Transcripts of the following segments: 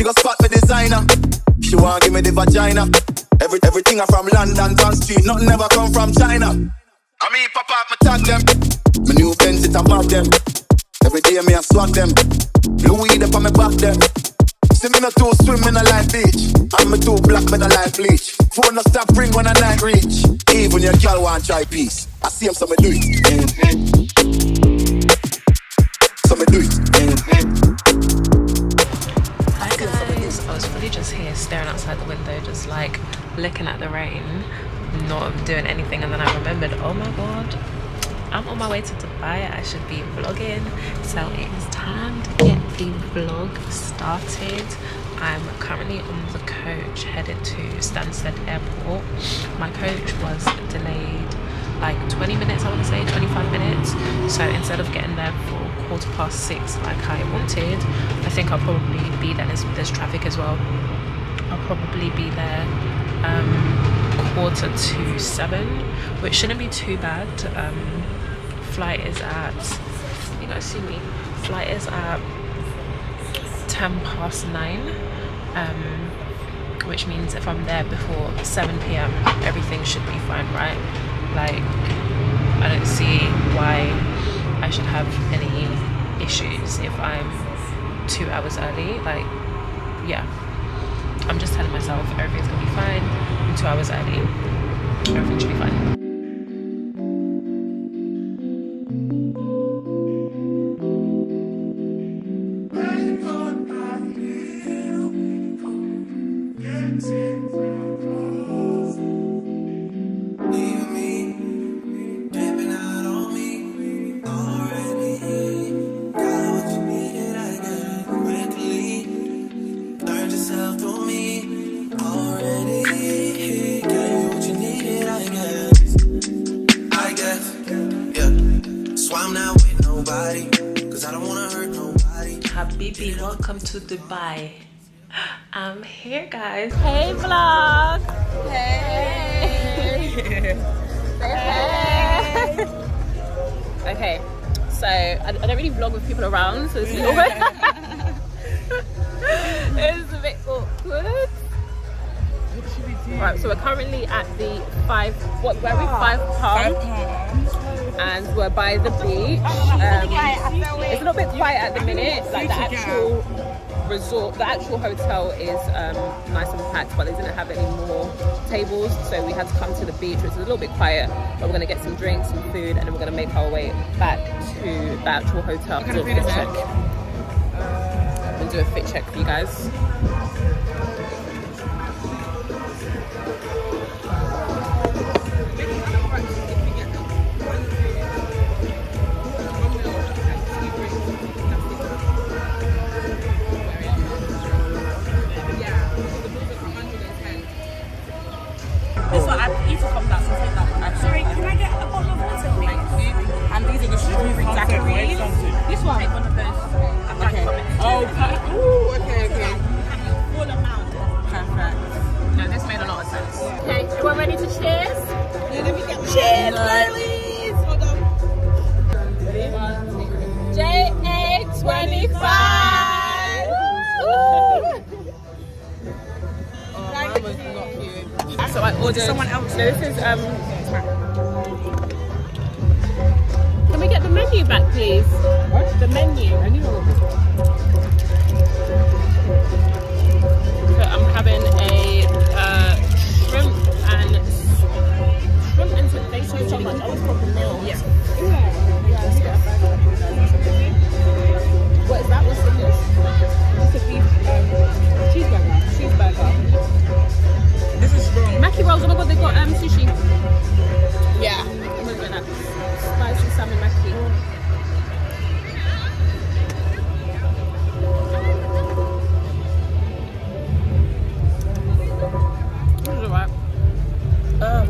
She go spot me designer. She want give me the vagina. Every everything I from London, Town Street. Nothing ever come from China. I mean, pop up, me tag them. My new Benz, it above them. Every day me I swag them. Louis up on me back them. See me no too swim in a light beach. I'm me too black, me no light bleach. Phone no stop ring when I night reach. Even your girl want try peace. I see him, so me do it. So me do it. Hi guys, I was really just here staring outside the window, just like looking at the rain, not doing anything, and then I remembered, oh my god, I'm on my way to Dubai. I should be vlogging, so it is time to get the vlog started. I'm currently on the coach headed to Stansted Airport. My coach was delayed like 20 minutes, I want to say 25 minutes. So instead of getting there for quarter past six like I wanted, I think I'll probably be there. There's, there's traffic as well. I'll probably be there um, quarter to seven, which shouldn't be too bad. Um, flight is at, you guys see me, flight is at 10 past nine. Um, which means if I'm there before 7 p.m., everything should be fine, right? Like, I don't see why I should have any issues if I'm two hours early. Like, yeah, I'm just telling myself everything's gonna be fine. I'm two hours early, everything should be fine. So it's a bit. it's a bit awkward. Right, so we're currently at the five. What? Where are we? Five Palm. And we're by the beach. Um, it's a little bit quiet at the minute. Like the actual resort, the actual hotel is um, nice and packed, but they didn't have any more tables, so we had to come to the beach, which is a little bit quiet. But we're gonna get some drinks, some food, and then we're gonna make our way back to the actual hotel. Do a fit check. Gonna do a fit check for you guys. Take one of those. Okay. Oh, ooh, okay, okay. Full amount. Perfect. No, this made a lot of sense. Okay, we're ready to cheers? Yeah, let me get Cheers, girlies! Hold on. JA25! So I ordered. Someone else. No, this is um. Can we get the menu back, please? What? The menu. So I'm having a uh, shrimp and shrimp and potato so much. I was talking meal. Yeah. What is that? What's in this? It's a beef um, cheeseburger. Cheeseburger. This is strong. Maki rolls. Oh my god, they got um sushi. Yeah. I'm gonna get that spicy salmon maki.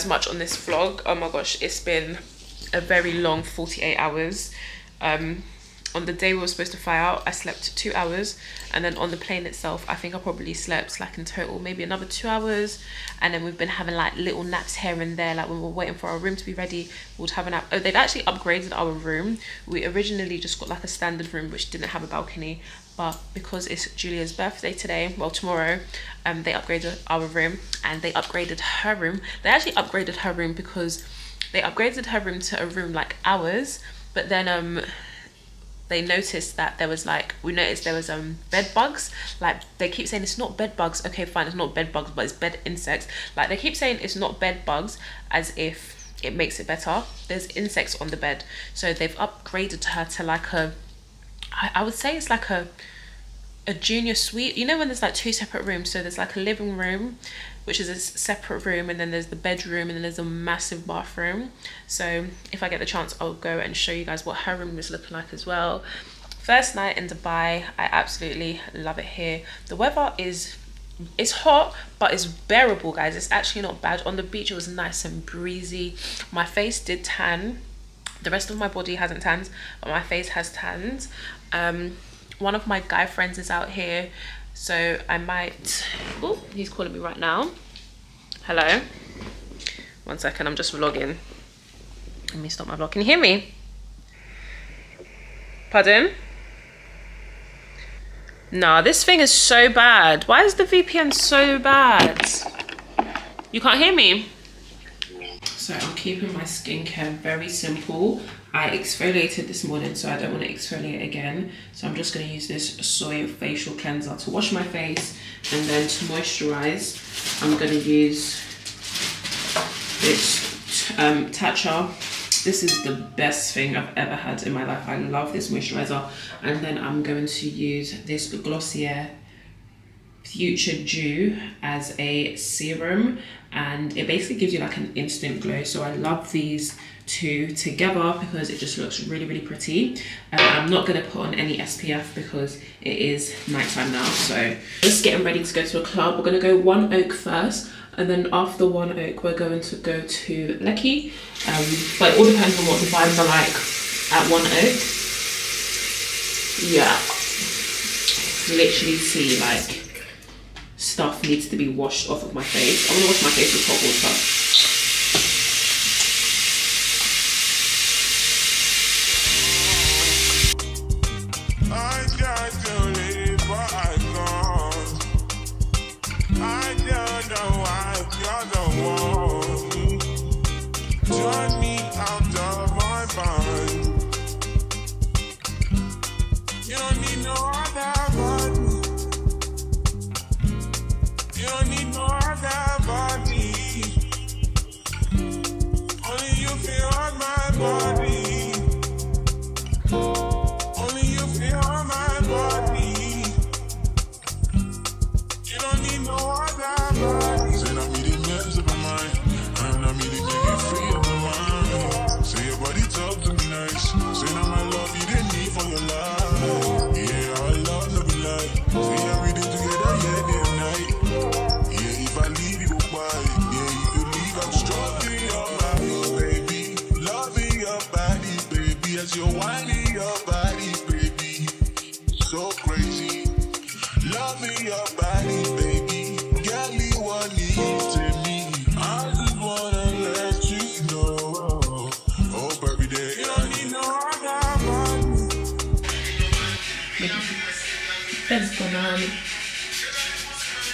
guys much on this vlog. Oh my gosh, it's been a very long 48 hours. Um, on the day we were supposed to fly out, I slept two hours. And then on the plane itself, I think I probably slept like in total maybe another two hours. And then we've been having like little naps here and there. Like when we we're waiting for our room to be ready, we would have a nap. Oh, they've actually upgraded our room. We originally just got like a standard room which didn't have a balcony. But because it's Julia's birthday today, well tomorrow, um, they upgraded our room and they upgraded her room. They actually upgraded her room because they upgraded her room to a room like ours. But then um they noticed that there was like we noticed there was um bed bugs like they keep saying it's not bed bugs okay fine it's not bed bugs but it's bed insects like they keep saying it's not bed bugs as if it makes it better there's insects on the bed so they've upgraded her to like a I, I would say it's like a a junior suite. You know when there's like two separate rooms? So there's like a living room which is a separate room and then there's the bedroom and then there's a massive bathroom. So if i get the chance i'll go and show you guys what her room is looking like as well. First night in dubai i absolutely love it here. The weather is it's hot but it's bearable guys. It's actually not bad. On the beach it was nice and breezy. My face did tan. The rest of my body hasn't tanned but my face has tanned. Um, one of my guy friends is out here so i might oh he's calling me right now hello one second i'm just vlogging let me stop my vlog can you hear me pardon Nah, this thing is so bad. Why is the VPN so bad? You can't hear me? So I'm keeping my skincare very simple. I exfoliated this morning, so I don't want to exfoliate again. So I'm just going to use this soy facial cleanser to wash my face. And then to moisturize, I'm going to use this um, Tatcha this is the best thing I've ever had in my life. I love this moisturizer. And then I'm going to use this Glossier Future Dew as a serum. And it basically gives you like an instant glow. So I love these two together because it just looks really, really pretty. Um, I'm not going to put on any SPF because it is nighttime now. So just getting ready to go to a club. We're going to go One Oak first and then after One Oak we're going to go to Lekki um, but it all depends on what the vibes are like at One Oak yeah literally see like stuff needs to be washed off of my face I'm gonna wash my face with hot water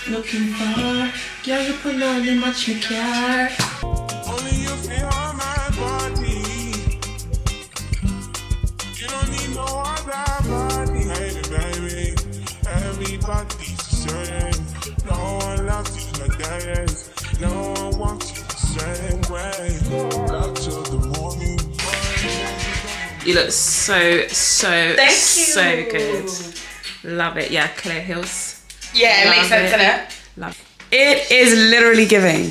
Looking for Girl, you put on the much me care Only you feel on my body. You don't need no other body. Hey, baby, everybody's the same. No one loves you like that. No one wants you the same way. Got till the morning. You look so, so, Thank so you. good. Love it. Yeah, Claire Hills. Yeah, it makes Love sense, it. innit? Love It is literally giving.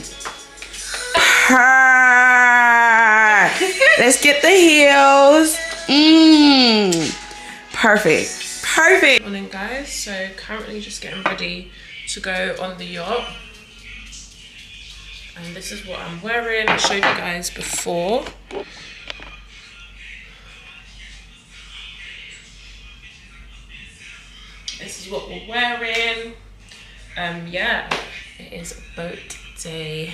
Her. Let's get the heels. Mmm. Perfect. Perfect. Morning guys, so currently just getting ready to go on the yacht. And this is what I'm wearing. I showed you guys before. This is what we're wearing. Um, yeah, it is boat day.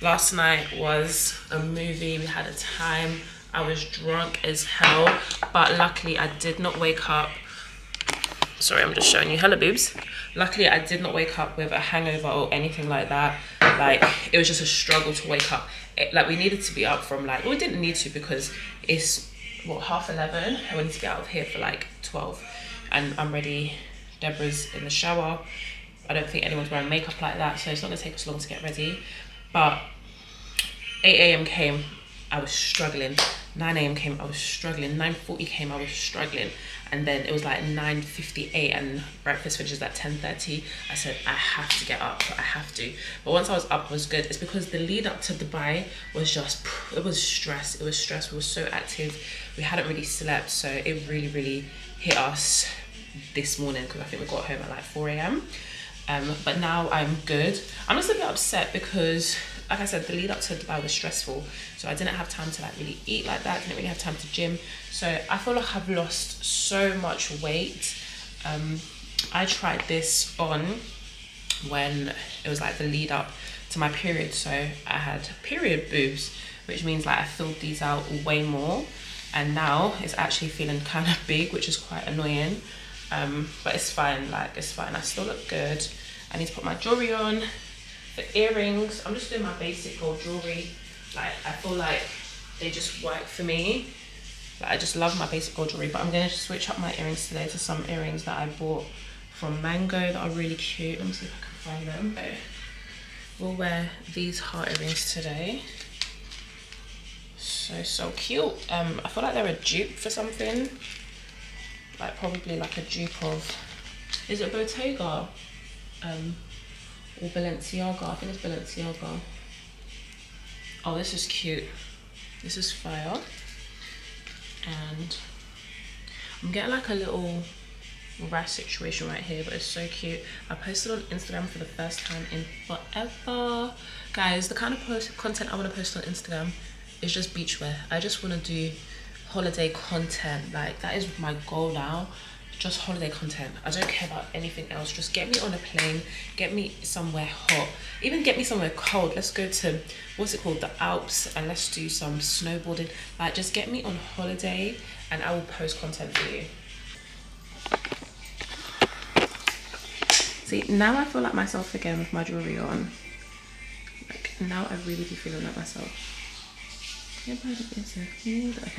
Last night was a movie. We had a time. I was drunk as hell, but luckily I did not wake up sorry i'm just showing you hella boobs luckily i did not wake up with a hangover or anything like that like it was just a struggle to wake up it, like we needed to be up from like well, we didn't need to because it's what half 11 and we need to get out of here for like 12 and i'm ready deborah's in the shower i don't think anyone's wearing makeup like that so it's not gonna take us long to get ready but 8 a.m. came, I was struggling. 9 a.m. came, I was struggling. 9.40 came, I was struggling. And then it was like 9.58 and breakfast finishes at 10.30. I said, I have to get up, I have to. But once I was up, it was good. It's because the lead up to Dubai was just, it was stress. It was stress. We were so active. We hadn't really slept. So it really, really hit us this morning because I think we got home at like 4 a.m. Um, but now I'm good. I'm just a bit upset because, like I said, the lead up to Dubai was stressful. So I didn't have time to like really eat like that. Didn't really have time to gym. So I feel like I've lost so much weight. Um, I tried this on when it was like the lead up to my period. So I had period boobs, which means like I filled these out way more. And now it's actually feeling kind of big, which is quite annoying. Um, but it's fine, like it's fine. I still look good. I need to put my jewelry on. The earrings, I'm just doing my basic gold jewelry. Like I feel like they just work for me. Like I just love my basic gold jewelry, but I'm gonna switch up my earrings today to some earrings that I bought from Mango that are really cute. Let me see if I can find them. We'll wear these heart earrings today. So so cute. Um, I feel like they're a dupe for something like probably like a dupe of is it Bottega? Um or Balenciaga? I think it's Balenciaga. Oh this is cute. This is fire. And I'm getting like a little rash situation right here but it's so cute. I posted on Instagram for the first time in forever. Guys the kind of post content I want to post on Instagram is just beachwear. I just want to do holiday content like that is my goal now. Just holiday content. I don't care about anything else. Just get me on a plane get me somewhere hot even get me somewhere cold. Let's go to what's it called? The alps and let's do some snowboarding. Like just get me on holiday and i will post content for you. See now i feel like myself again with my jewelry on. Like now i really do feel like myself Okay,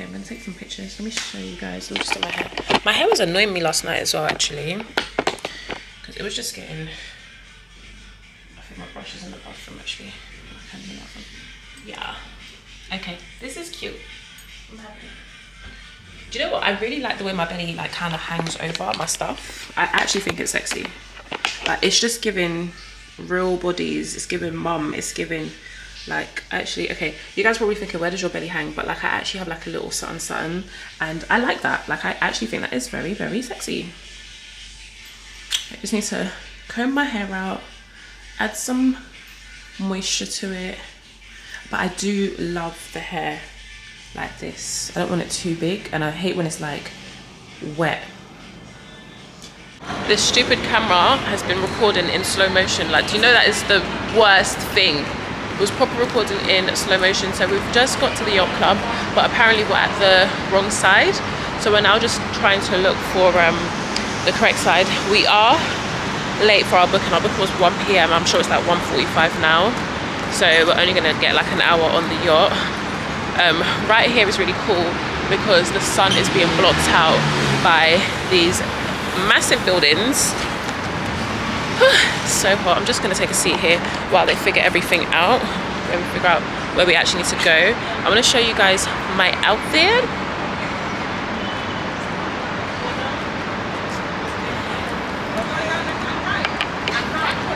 I'm gonna take some pictures. Let me show you guys. Look just my hair. My hair was annoying me last night as well, actually, because it was just getting. I think my brush is in the bathroom actually. Yeah. Okay, this is cute. I'm happy. Do you know what? I really like the way my belly like kind of hangs over my stuff. I actually think it's sexy. Like it's just giving real bodies. It's giving mum. It's giving like actually okay you guys probably thinking where does your belly hang? But like i actually have like a little something something and i like that. Like i actually think that is very very sexy. I just need to comb my hair out add some moisture to it. But i do love the hair like this. I don't want it too big and i hate when it's like wet. This stupid camera has been recording in slow motion. Like do you know that is the worst thing was proper recording in slow motion so we've just got to the yacht club but apparently we're at the wrong side. So we're now just trying to look for um, the correct side. We are late for our booking. Our booking was 1 p.m i'm sure it's like 1:45 now. So we're only gonna get like an hour on the yacht. Um, right here is really cool because the sun is being blocked out by these massive buildings so hot. I'm just gonna take a seat here while they figure everything out and figure out where we actually need to go. I'm gonna show you guys my outfit.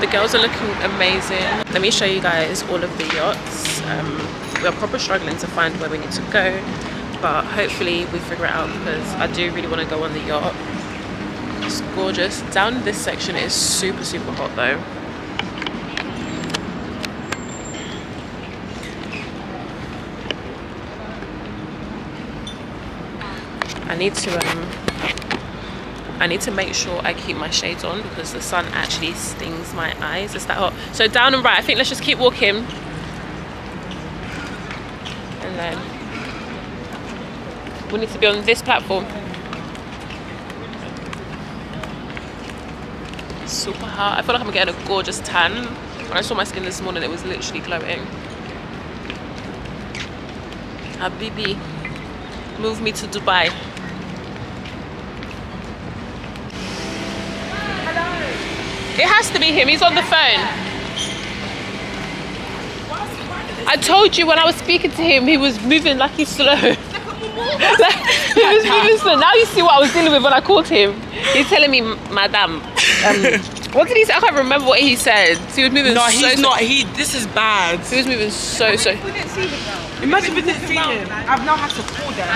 The girls are looking amazing. Let me show you guys all of the yachts. Um, we're proper struggling to find where we need to go, but hopefully we figure it out because I do really wanna go on the yacht. It's gorgeous. Down this section is super, super hot though. I need to um I need to make sure I keep my shades on because the sun actually stings my eyes. It's that hot. So down and right, I think let's just keep walking. And then we need to be on this platform. Super hot. I feel like I'm getting a gorgeous tan. When I saw my skin this morning, it was literally glowing. Habibi, move me to Dubai. Hello. It has to be him. He's on the phone. I told you when I was speaking to him, he was moving like he's slow. He was moving slow. Now you see what I was dealing with when I called him. He's telling me, Madam. Um, what did he say? I can't remember what he said. He was moving No, so he's so- not. He. This is bad. He was moving so so. Imagine if we didn't see him. I've now had to call them.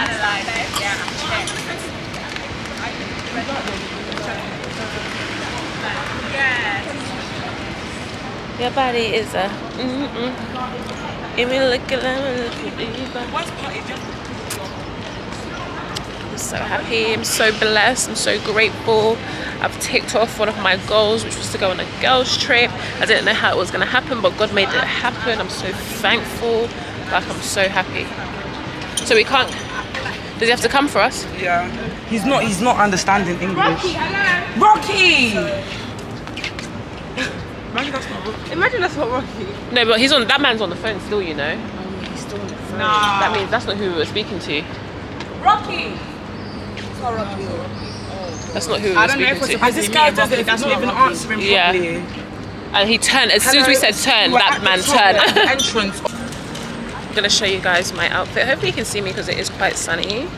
Your body is a. Mm-mm. Give me look at What's party just? I'm so happy. I'm so blessed. I'm so grateful. I've ticked off one of my goals, which was to go on a girls' trip. I didn't know how it was going to happen, but God made it happen. I'm so thankful. Like, I'm so happy. So we can't. Does he have to come for us? Yeah. He's not. He's not understanding English. Rocky. Imagine that's not Rocky. Imagine that's not Rocky. No, but he's on. That man's on the phone still, you know. Oh, he's still on the phone. Nah. That means that's not who we were speaking to. Rocky. That's not who we were I don't know speaking if we're to. supposed to. This guy does it. If not even answering Yeah. And he turned. As soon as we said turn, We're that man top, we're at the turned. entrance. I'm gonna show you guys my outfit. Hopefully you can see me because it is quite sunny.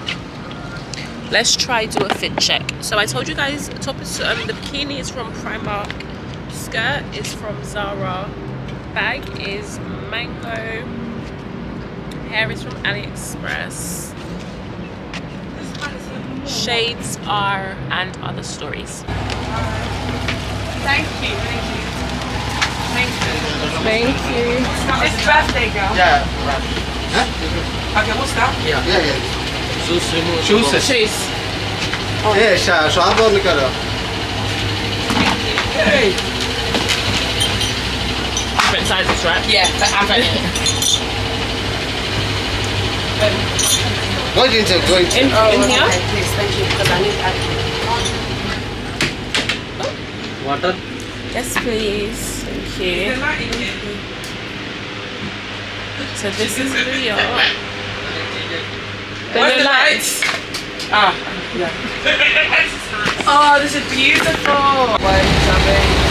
Let's try do a fit check. So I told you guys, top is um, the bikini is from Primark, skirt is from Zara, bag is Mango, hair is from AliExpress. Shades are and other stories. Thank you. Thank you. Thank you. Thank you. It's birthday girl. Yeah, Okay, what's that? yeah, yeah. yeah Shoes. Shoes. Eh, sha, shop on karo. Hey. Different sizes, right? Yeah, Go into, go into. In, in here? Please, thank you, because I need that. Water. Yes, please. Thank you. So this is the yacht. Where's the lights? Ah, yeah. oh, this is beautiful. Wait, something.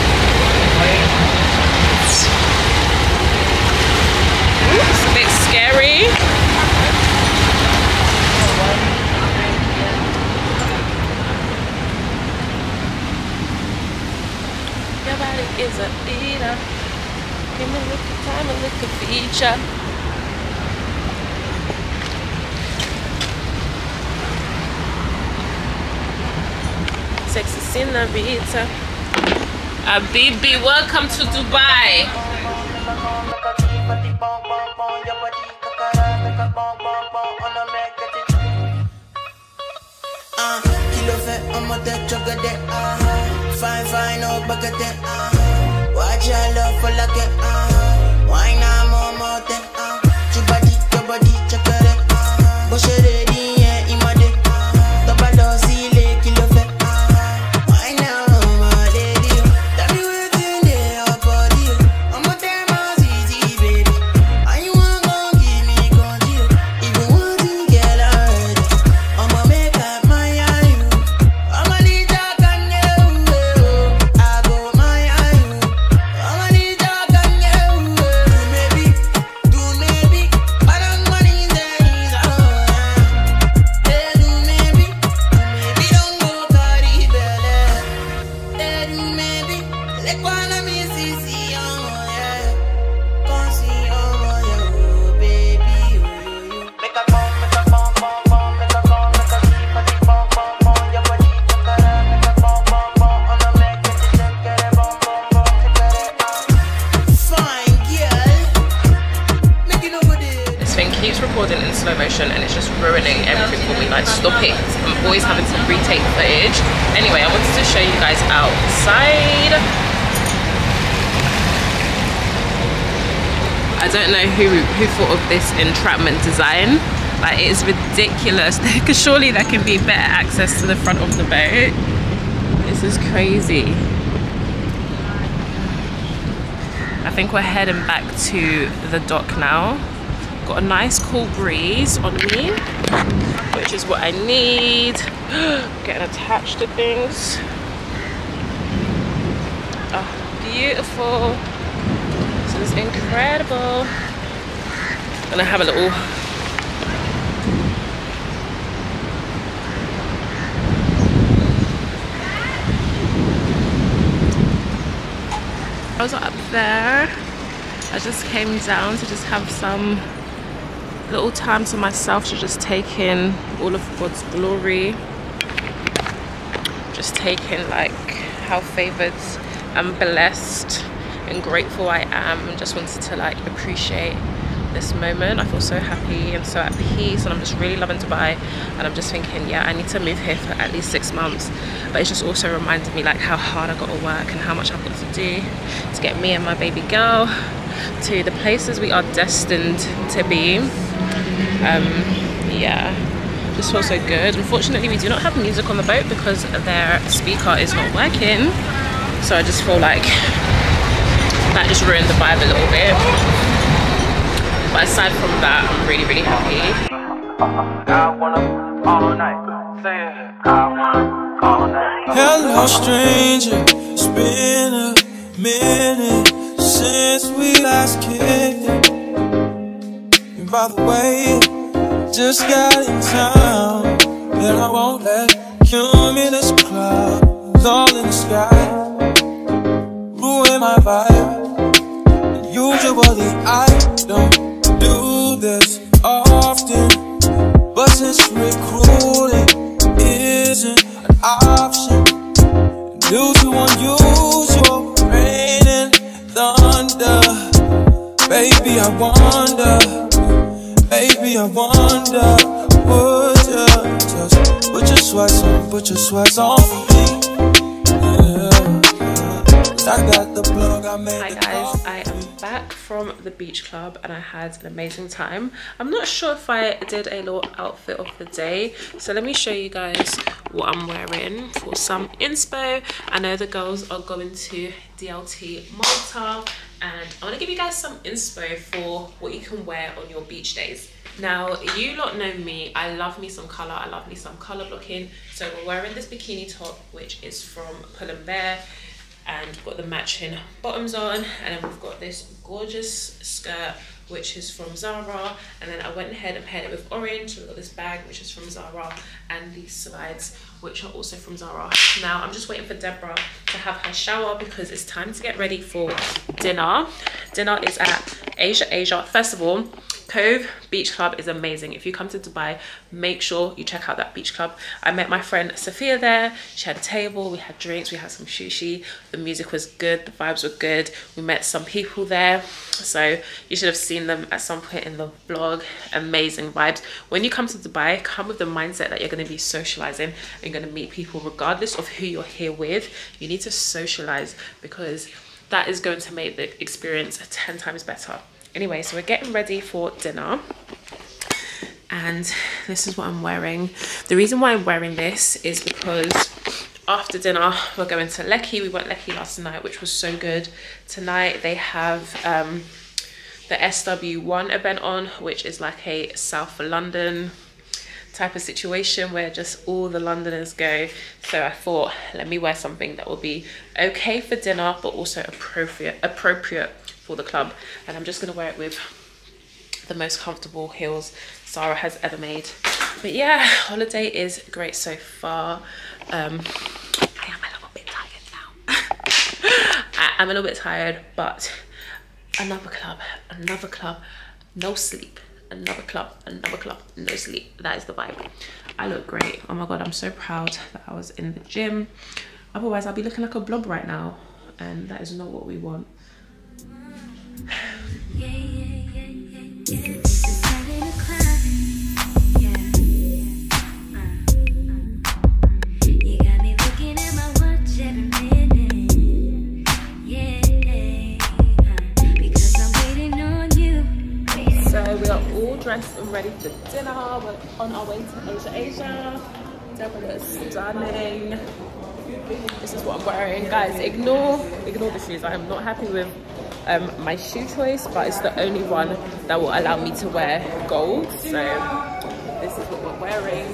It's a bit scary. Your body is a eater. Give me a little time, a little feature. Sexy senorita. Abibi, welcome to Dubai. Uh, kilo fait un moteur chocolate. Uh, fine, fine, no bucket. Uh, watch your love for like it. Uh, why not more mote? Uh, your body, your body. Uh, but ready, it is ridiculous. Because surely there can be better access to the front of the boat. This is crazy. I think we're heading back to the dock now. Got a nice cool breeze on me, which is what I need. Getting attached to things. Oh, beautiful. This is incredible. Gonna have a little I was up there. I just came down to just have some little time to myself to just take in all of God's glory. Just take in like how favored and blessed and grateful I am and just wanted to like appreciate this moment. I feel so happy and so at peace and I'm just really loving Dubai and I'm just thinking yeah I need to move here for at least six months. But it's just also reminded me like how hard I got to work and how much I've got to do to get me and my baby girl to the places we are destined to be. Um yeah just feels so good. Unfortunately we do not have music on the boat because their speaker is not working. So I just feel like that just ruined the vibe a little bit but aside from that I'm really really happy Hello, stranger. It's been a minute since we last kicked. And by the way, just got in town, and I won't let cumulus clouds all in the sky ruin my vibe. And usually I don't do this often, but since recruiting isn't an option due to unusual rain and thunder, baby I wonder, baby I wonder, would you just put your sweats on, put your sweats on for me? Yeah. I got the plug, I made Hi guys. I am back from the beach club and I had an amazing time. I'm not sure if I did a little outfit of the day, so let me show you guys what I'm wearing for some inspo. I know the girls are going to DLT Malta and I want to give you guys some inspo for what you can wear on your beach days. Now, you lot know me, I love me some colour, I love me some colour blocking. So we're wearing this bikini top, which is from Pull and Bear and got the matching bottoms on. And then we've got this gorgeous skirt which is from Zara. And then I went ahead and paired it with orange. So got this bag which is from Zara and these slides which are also from Zara. Now I'm just waiting for Deborah to have her shower because it's time to get ready for dinner. Dinner is at Asia Asia first of all Cove Beach Club is amazing. If you come to Dubai, make sure you check out that beach club. I met my friend Sophia there. She had a table, we had drinks, we had some sushi. The music was good, the vibes were good. We met some people there. So you should have seen them at some point in the vlog. Amazing vibes. When you come to Dubai, come with the mindset that you're going to be socializing and you're going to meet people regardless of who you're here with. You need to socialize because that is going to make the experience 10 times better anyway so we're getting ready for dinner and this is what i'm wearing the reason why i'm wearing this is because after dinner we're going to Lekki. we went Lekki last night which was so good tonight they have um the sw1 event on which is like a south london type of situation where just all the Londoners go. So I thought, let me wear something that will be okay for dinner, but also appropriate appropriate for the club. And I'm just gonna wear it with the most comfortable heels Zara has ever made. But yeah, holiday is great so far. Um, I am a little bit tired now. I, I'm a little bit tired, but another club, another club, no sleep another club another club no sleep that is the vibe i look great oh my god i'm so proud that i was in the gym otherwise i'll be looking like a blob right now and that is not what we want so we are all dressed and ready for dinner. We're on our way to Asia Asia. Deborah. This is what I'm wearing. Guys, ignore ignore the shoes. I am not happy with um, my shoe choice, but it's the only one that will allow me to wear gold. So this is what we're wearing.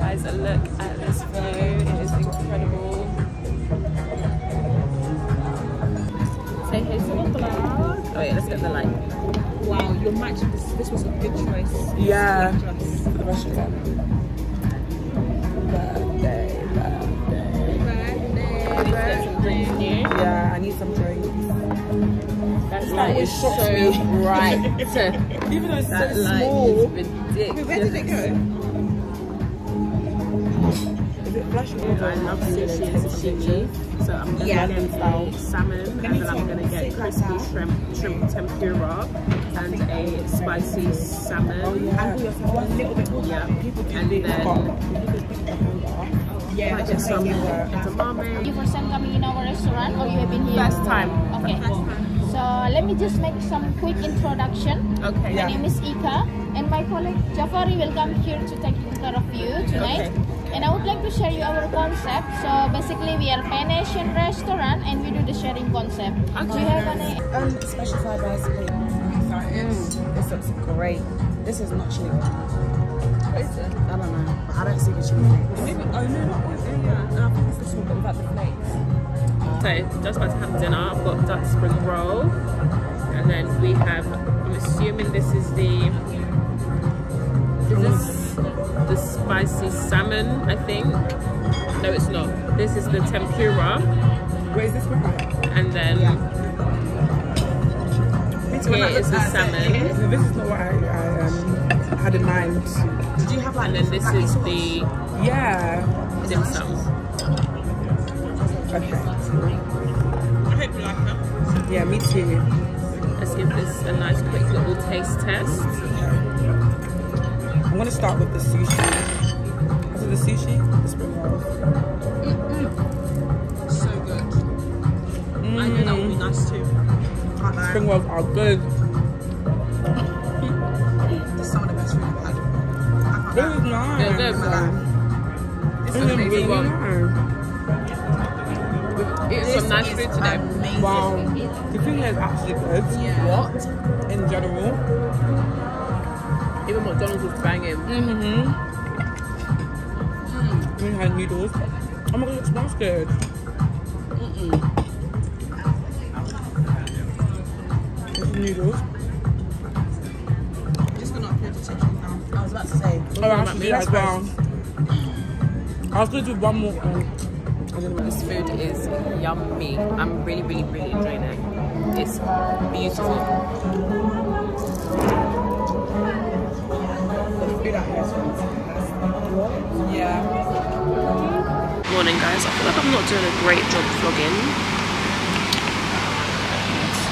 Guys, a look at this view. It is incredible. Say hey to. Oh yeah, let's get the light. Wow, you're matching this. This was a good choice. Yeah. Dress. For the rest of them. Birthday, birthday. Need to get some drinks in you. Yeah, I need some drinks. That light is so bright. Even though it's that so light small. is ridiculous. Where did it go? Is it flashing? I love sushi and sashimi, so I'm gonna Yeah. get a salmon and then I'm gonna get crispy shrimp, shrimp tempura and a spicy salmon. And a little. Yeah, and then Yeah, might get some edamame. you first time coming in our restaurant or you have been here? First time. Okay. So let me just make some quick introduction. Okay. My name is Ika and my colleague Jafari will come here to take care of you tonight. Okay. And I would like to share you our concept. So basically we are Pan Asian restaurant and we do the sharing concept. Do you have any Um, special fried rice, please. Mm, this looks great. This is not chili. I don't know. I don't see the chili flakes. Maybe, oh no, not one. Yeah, and I think it's this one, but without the flakes. So just about to have dinner. I've got duck spring roll, and then we have. I'm assuming this is the. Is this the spicy salmon? I think. No, it's not. This is the tempura, Where is this one? and then here is the salmon, No, this is not what I, I um, had in mind. Did you have and then this is the Yeah. dim sum. Okay. Yeah, me too. Let's give this a nice quick little taste test. I'm gonna start with the sushi. Is it the sushi? The spring roll. So good. I know that would be nice too. Can't. Spring rolls are good. This is some of the best food I've had. This is nice. Yeah, they're In my life. This is amazing. really Well, nice. Eating some nice food today. Amazing. Wow. The food here is actually good. What? In general. Even McDonald's was banging. Mm-hmm. We had noodles. Oh my god, it smells good. This noodles. Just gonna upload the TikTok now. I was about to say. Oh, I should do that as well. I was going to do one more. Um, I don't know This food is yummy. I'm really, really, really enjoying it. It's beautiful. Yeah. Morning, guys. I feel like I'm not doing a great job vlogging.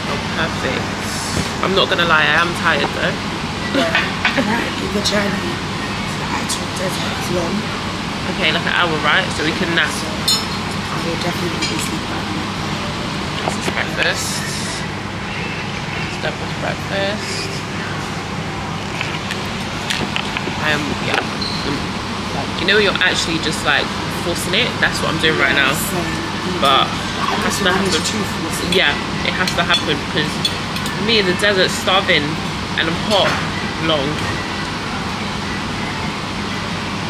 Oh, perfect. I'm not gonna lie, I am tired though. The journey to the actual desert is long. Okay, like an hour, right? So we can nap. I will definitely be sleeping. This is breakfast. Step with breakfast. I am, yeah. um, Like, you know, you're actually just like forcing it. That's what I'm doing right now. But it has to happen. Yeah, it has to happen because me in the desert, starving, and I'm hot, long.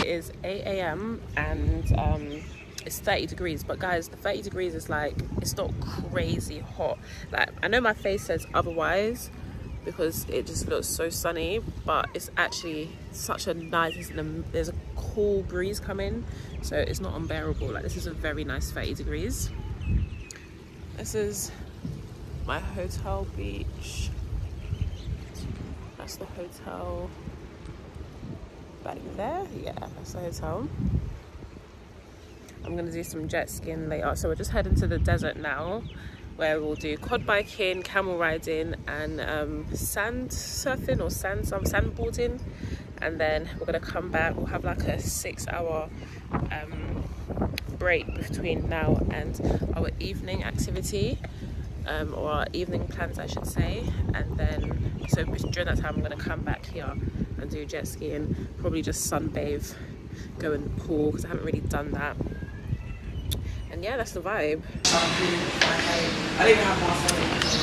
It is 8 a.m. and um, it's 30 degrees. But guys, the 30 degrees is like it's not crazy hot. Like I know my face says otherwise because it just looks so sunny, but it's actually such a nice. There's a cool breeze coming, so it's not unbearable. Like this is a very nice 30 degrees. This is my hotel beach. That's the hotel back there. Yeah, that's the hotel. I'm gonna do some jet skiing later. So we're just heading to the desert now, where we'll do quad biking, camel riding, and um, sand surfing or sand some sandboarding. and then we're gonna come back. We'll have like a six-hour um, break between now and our evening activity. Um, or our evening plans, I should say, and then so during that time, I'm gonna come back here and do jet skiing, probably just sunbathe, go in the pool because I haven't really done that. And yeah, that's the vibe.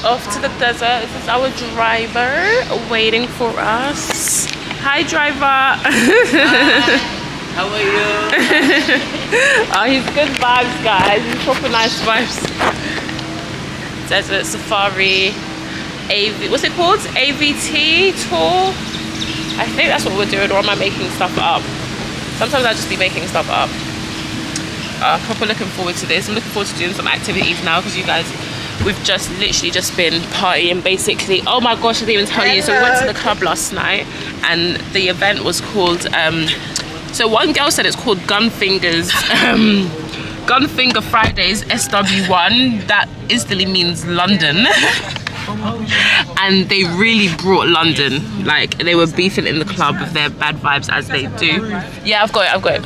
Off to the desert. This is our driver waiting for us. Hi, driver. How are you? oh, he's good vibes, guys. He's proper nice vibes. Desert Safari AV. What's it called? AVT tour. I think that's what we're doing, or am I making stuff up? Sometimes I just be making stuff up. Uh, proper looking forward to this. I'm looking forward to doing some activities now because you guys, we've just literally just been partying basically. Oh my gosh, I didn't even tell you. So we went to the club last night and the event was called, um, so one girl said it's called Gunfingers. Um, Gunfinger Fridays SW1. That instantly means London. and they really brought London. Like they were beefing in the club with their bad vibes as they do. Yeah, I've got it, I've got it.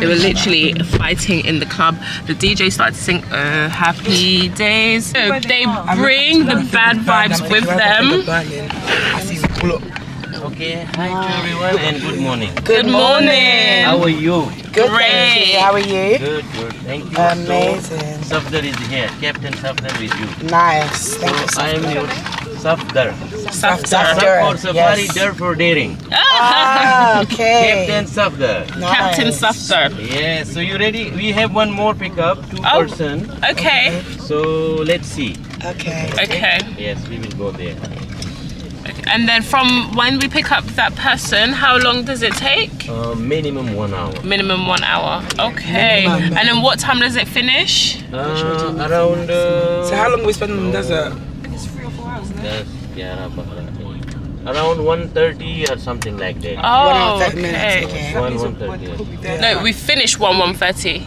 They were literally fighting in the club. The DJ started to sing uh, Happy Days. They bring the bad vibes with them. Okay, hi to everyone and good morning. Good morning. How are you? Good, Great. How are you? Good, good. Thank you. Amazing. So, Safdar is here. Captain Safdar with you. Nice. Thank you So so I am your Safdar. Safdar. Saf for safari, Yes. dar for daring. Ah, okay. Captain Safdar. Captain Nice. Safdar. Yes, so you ready? We have one more pickup, two Oh. person. Okay. So let's see. Okay. Okay. Yes, we will go there. And then from when we pick up that person, how long does it take? Uh, minimum one hour. Minimum one hour. Okay. And then what time does it finish? Uh, around. Uh, So how long we spend in the desert? Yes, yeah, around 1.30 or something like that. Oh, One hour, 30 minutes, okay. okay. 1, 1.30. No, we finish one one thirty,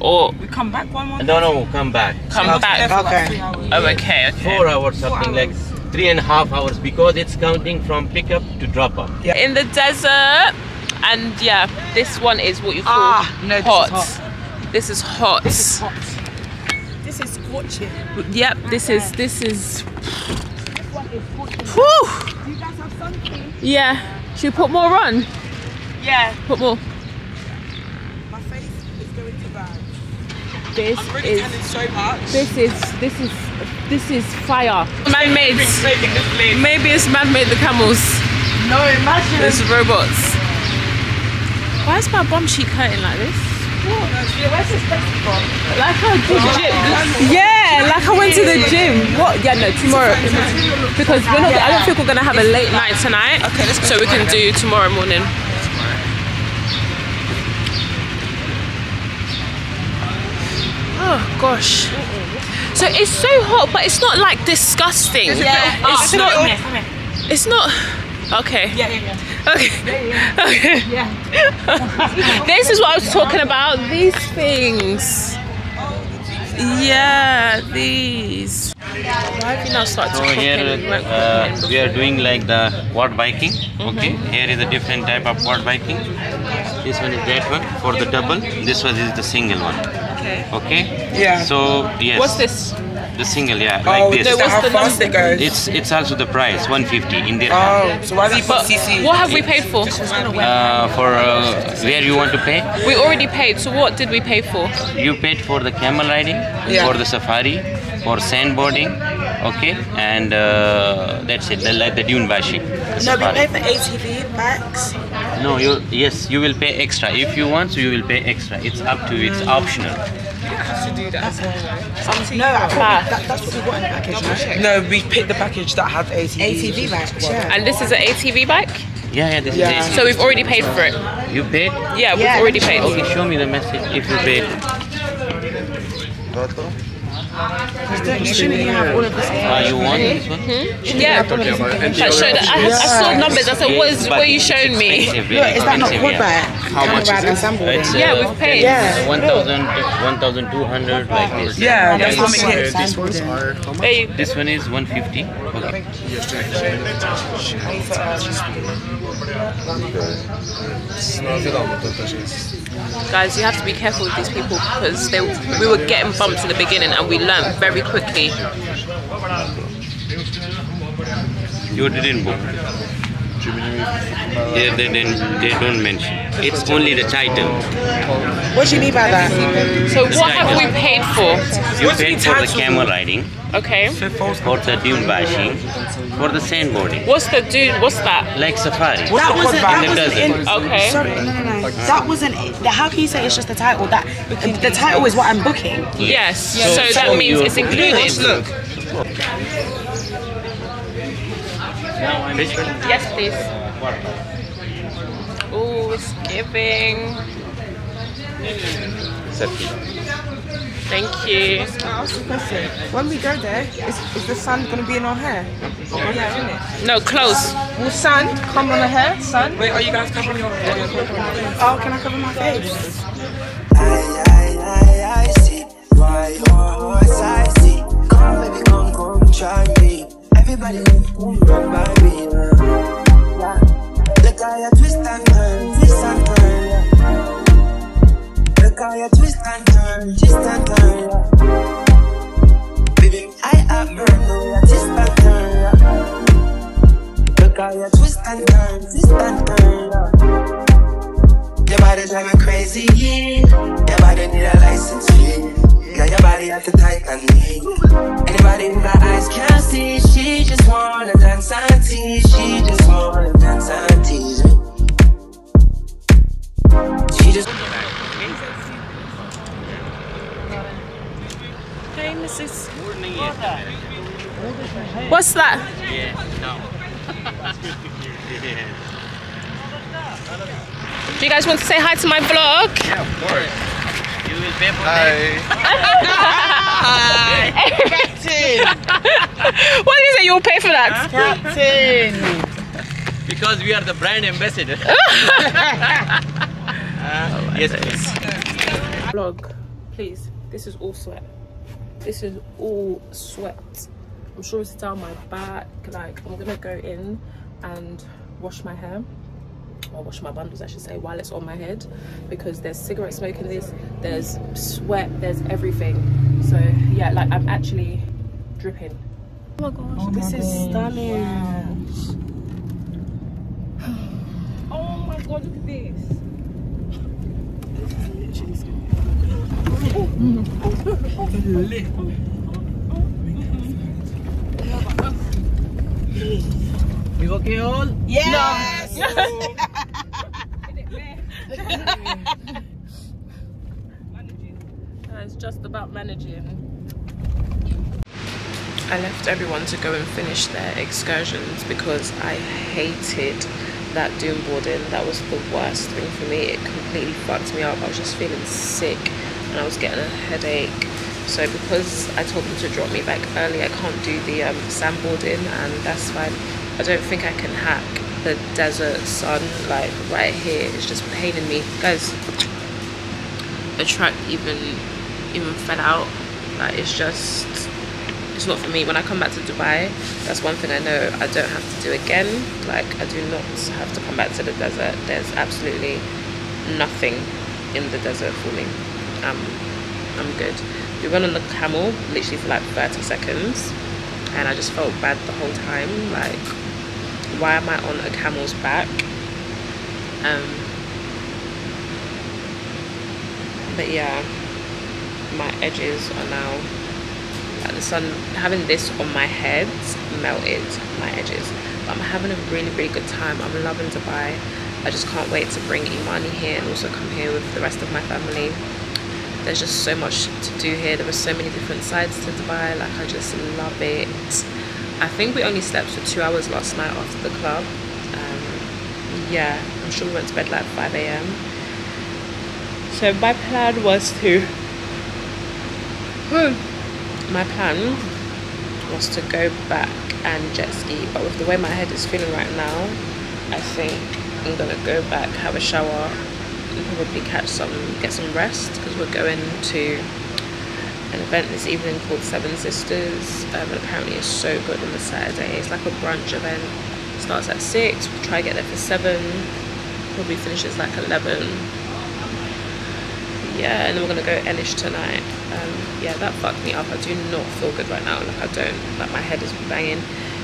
or We come back one more. No, no, come back. come back. Okay. Oh, okay, okay. Four hours, something like three and a half hours because it's counting from pickup to drop off. Yeah. In the desert, and yeah, this one is what you call Ah, no, this is hot. hot. This is hot. This is hot. This is scorching. Yep, this is this is. Whew. Do you guys have something? Yeah. Should we put more on? Yeah. Put more. My face is going to bad. This I'm really is so much. this is this is this is fire. Man-made. Making this place. Maybe it's man-made the camels. No, imagine. It's robots. Why is my bum cheek hurting like this? Where's this place from? Like oh, I did gym. Yeah, like I went to the gym. What? Yeah, no, tomorrow. Because we're not. I don't think we're gonna have a late night tonight. Okay, let's So we can do tomorrow morning. Oh gosh. So it's so hot, but it's not like disgusting. Yeah. It's not. It's not. Okay. Yeah, yeah, yeah. Okay. Okay. this is what I was talking about. These things. Yeah, these. Why have you now started So here and you weren't uh, we are doing like the quad biking. Okay, here is a different type of quad biking. This one is that one for the double. This one is the single one. Okay. Okay. Yeah. So yes. What's this? The single, yeah, like Oh, this. is that what's how the fast it goes? It's it's also the price 150 in dirham. Oh, so why do you put CC? what have we paid for? Uh, for uh, where you want to pay? We already paid. So what did we pay for? You paid for the camel riding, Yeah. for the safari, for sandboarding, okay, and uh, that's it. The, like the dune bashi. No, we pay for ATV bikes. No, you yes, you will pay extra. If you want, so you will pay extra. It's up to you. It's optional. No, I thought we- that, that's what we got in the package. No, we picked the package that had ATV. ATV bikes, yeah. And this is an ATV bike. Yeah, yeah, this Yeah. is it. So we've already paid for it. You paid? Yeah, we've Yeah. already paid. Okay, show me the message if you paid. You shouldn't have all of this. Uh, you want this one? Yeah. I showed. I, I saw numbers. I said, "What is? What are you showing me?" Expensive, very Look, is that not expensive, quad yeah. bike? How camel much ride is and it? sandboarding. It's, Yeah, uh, we've paid. Yeah. 1,000, 1,200 like this. Yeah, that's how much Here, it ones are how much? Hey, This one is 150. Okay. guys, you have to be careful with these people because they we were getting bumped in the beginning and we very quickly. You didn't book. They, they, didn't, they don't mention. It's only the title. What do you mean by that? So what have we paid for? You paid for the camel riding, Okay. for the dune bashing, for the sandboarding, What's the dude? What's that? like safari. That wasn't, In that the wasn't in. Okay. Sorry, no, no, no. That wasn't. How can you say it's just the title? That the title is what I'm booking. Yes. yes So that means it's included. Look. Yes, please. Oh, skipping. giving. Thank you. Ask a question. When we go there, is, is the sun gonna be in our hair? Yeah, isn't it? No, close. Will sun come on the hair? Sun? Wait, are you guys covering your hair? Oh, can I cover my face? I, I, I see why your horse I see. Come, baby, come, come, try me. Everybody run by me. Look how you twist and turn, twist and turn. Look how you twist and turn, twist and turn. Baby, I have burned way twist and turn. Look how you twist and turn, twist and turn. Your body drive me crazy, yeah. Your body need a license fee. Got your body at the tight and me. Anybody who got eyes can't see. She just wanna dance and tease. She just wanna dance and tease me. She just. Hey, Mrs. What's that? Yeah, no. Do you guys want to say hi to my vlog? Yeah, of course. You will pay for what did you say? You'll pay for that? Captain. Because we are the brand ambassador. Uh, yes, please. Vlog, please. This is all sweat. This is all sweat. I'm sure it's down my back. Like I'm gonna go in and wash my hair. Or wash my bundles, I should say, while it's on my head, because there's cigarette smoke in this. There's sweat. There's everything. So yeah, like I'm actually dripping. Oh my gosh, this is stunning. Oh my god, look at this. You okay all? Yes. Uh, It's just about managing. I left everyone to go and finish their excursions because I hated that doom boarding. That was the worst thing for me. It completely fucked me up. I was just feeling sick and I was getting a headache. So because I told them to drop me back early, I can't do the um, sandboarding and that's fine. I don't think I can hack the desert sun like right here. It's just paining me. Guys, the track even even fell out. Like it's just it's not for me. When i come back to dubai that's one thing i know i don't have to do again. Like i do not have to come back to the desert. There's absolutely nothing in the desert for me. Um i'm good. We went on the camel literally for like 30 seconds and i just felt bad the whole time. Like why am i on a camel's back? Um but yeah my edges are now the sun having this on my head melted my edges. But i'm having a really really good time. I'm loving dubai. I just can't wait to bring imani here and also come here with the rest of my family. There's just so much to do here. There are so many different sides to dubai. Like i just love it. I think we only slept for two hours last night after the club. Um, yeah i'm sure we went to bed like 5 a.m so my plan was to my plan was to go back and jet ski but with the way my head is feeling right now I think I'm gonna go back have a shower and probably catch some, get some rest because we're going to an event this evening called Seven Sisters. Um, apparently it's so good on the Saturday. It's like a brunch event. starts at six. We'll try to get there for seven. Probably finishes like eleven. Yeah, and then we're gonna go Enish tonight. Um, yeah, that fucked me up. I do not feel good right now. Like I don't. Like my head is banging.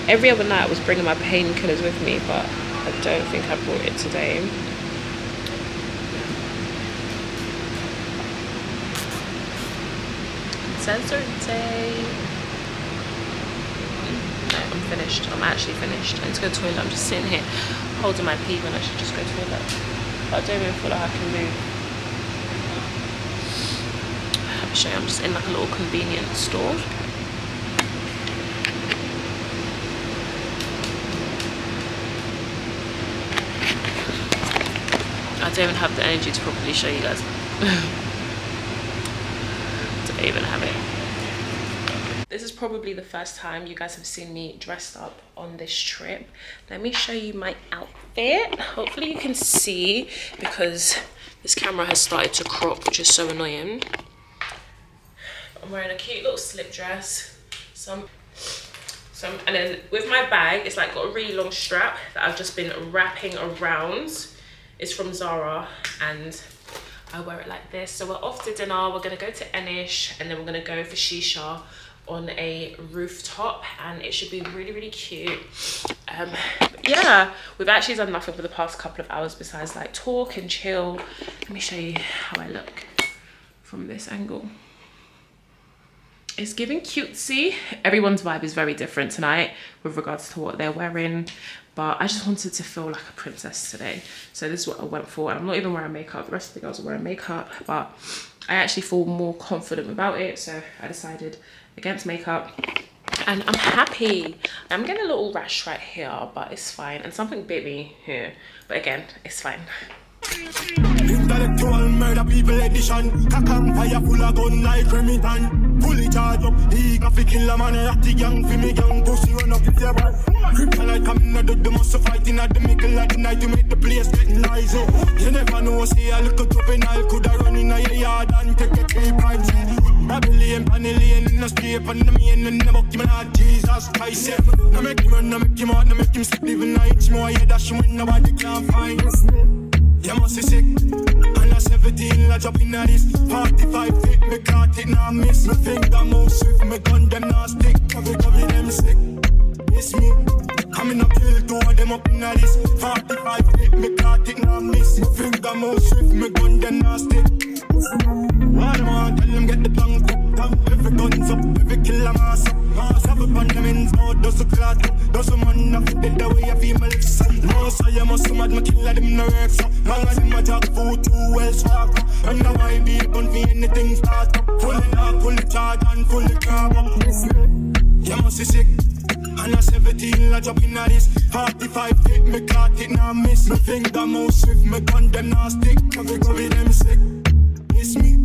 Every other night I was bringing my painkillers with me, but I don't think I brought it today. Sensor day. No, I'm finished. I'm actually finished. I need to go to toilet. I'm just sitting here holding my pee when I should just go to the toilet. But I don't even feel like I can move. You. I'm just in like a little convenience store. I don't even have the energy to properly show you guys. don't even have it. This is probably the first time you guys have seen me dressed up on this trip. Let me show you my outfit. Hopefully you can see because this camera has started to crop, which is so annoying. I'm wearing a cute little slip dress, some some, and then with my bag, it's like got a really long strap that I've just been wrapping around. It's from Zara and I wear it like this. So we're off to dinner. We're gonna go to Enish and then we're gonna go for Shisha on a rooftop and it should be really, really cute. Um, yeah, we've actually done nothing for the past couple of hours besides like talk and chill. Let me show you how I look from this angle it's giving cutesy. Everyone's vibe is very different tonight with regards to what they're wearing. But I just wanted to feel like a princess today. So this is what I went for. I'm not even wearing makeup. The rest of the girls are wearing makeup. But I actually feel more confident about it. So I decided against makeup. And I'm happy. I'm getting a little rash right here. But it's fine. And something bit me here. But again, it's fine. Intellectual murder people edition. Cock fire full of gun like Remington. Fully charged up, eager fi kill a man. Ratty gang fi me gang, pussy run up if you bad Kryptonite coming out of the muscle fighting at the middle of the night To make the place get noisy. You never know, say a little juvenile Coulda run in a yard and take a three pints Babylon, Panellian in the street And the main and the buck him out Jesus Christ yeah. No make him run, no make him out, no make him sleep Even night, more yeah, dash him when nobody can find you must be sick. And a 17, I drop in a this. 45 feet, me caught it, now miss. Me finger move swift, me gun them now stick. Cover, cover them sick. It's me. Coming up kill two of them up in a this. 45 feet, me caught it, now miss. Me finger move swift, me gun them now stick. What am I? Tell them get the tongue cooked up. Every guns up, every killer mass up. Mass a band them in mouth, does a clot up. Does a man fit dead the way I feel my lips. No, so you must mad, me killer them no works up. Long as him a talk food too well swag up. And now I be gun for anything start up. Fully lock, fully charge and fully carb up. You must be sick. And a 17, I drop in a this. 45 feet, me caught it, now miss. Me finger move swift, me gun them now stick cover them sick It's me.